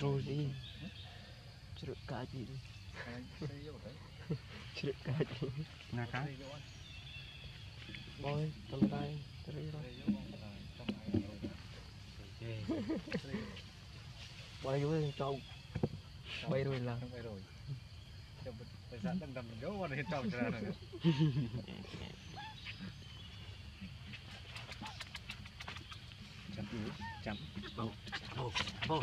Trozi. Ceruk kaji. Ceruk kaji. đi, Boy, temerai, terus. Boy, gue cowok. Bay rồi là. Bay rồi. Bây giờ đang đầm dấu vào hiện trọng ra rồi. Chấm, chấm, bầu, bầu, bầu.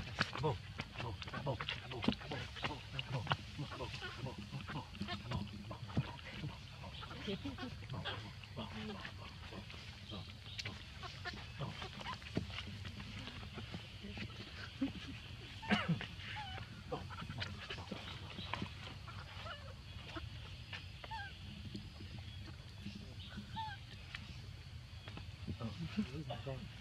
Exacto.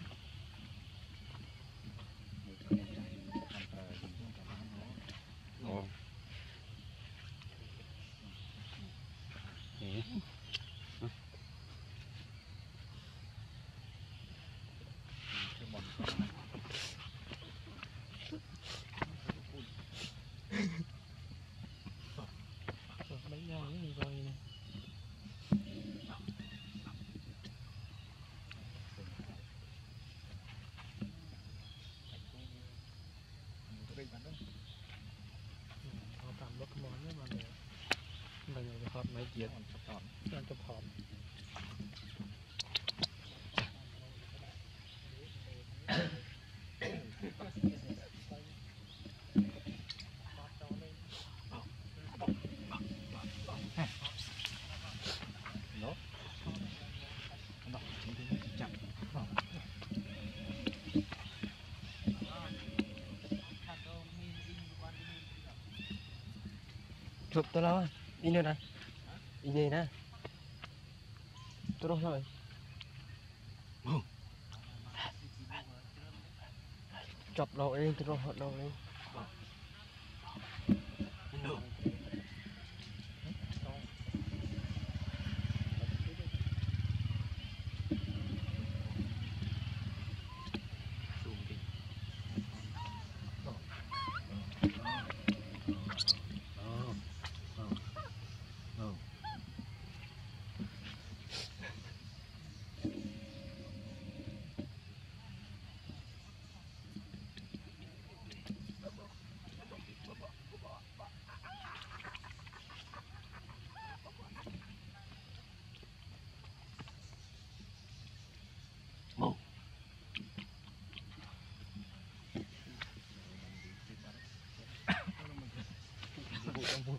យើងអត់ចាប់ថតអត់ចាប់ថតជប់ទៅឡើយនេះនៅណា និយាយណាទ្រោះហើយមកចាប់ដកអីទ្រោះដកអី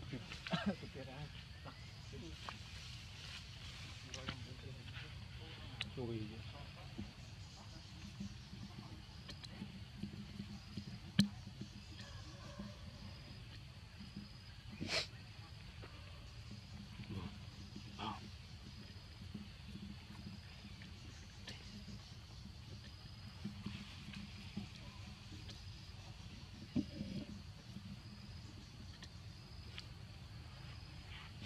Thank you.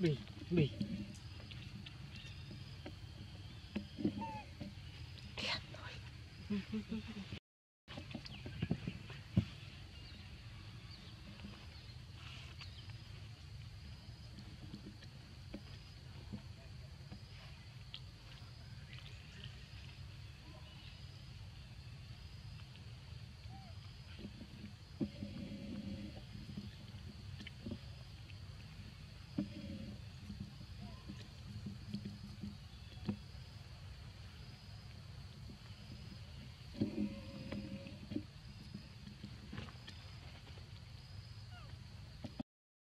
bì bì thiệt subscribe